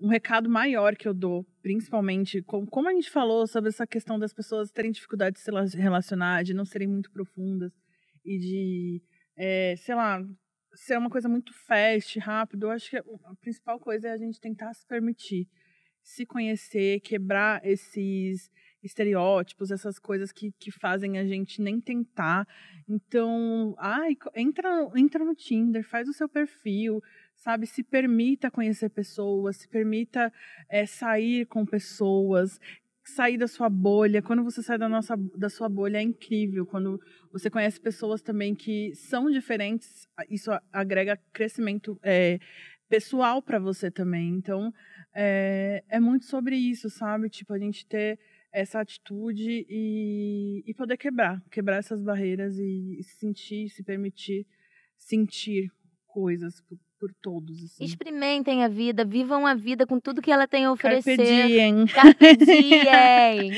um recado maior que eu dou, principalmente, com, como a gente falou sobre essa questão das pessoas terem dificuldade de se relacionar, de não serem muito profundas e de, é, sei lá, ser uma coisa muito fast, rápido. Eu acho que a principal coisa é a gente tentar se permitir, se conhecer, quebrar esses estereótipos, essas coisas que, que fazem a gente nem tentar. Então, ai, entra, entra no Tinder, faz o seu perfil, sabe? Se permita conhecer pessoas, se permita é, sair com pessoas, sair da sua bolha. Quando você sai da, nossa, da sua bolha é incrível. Quando você conhece pessoas também que são diferentes, isso agrega crescimento é, pessoal para você também. Então, é, é muito sobre isso, sabe? Tipo, a gente ter essa atitude e, e poder quebrar, quebrar essas barreiras e, e se sentir, se permitir sentir coisas por todos. Assim. Experimentem a vida, vivam a vida com tudo que ela tem a oferecer. Carpe diem. Carpe diem.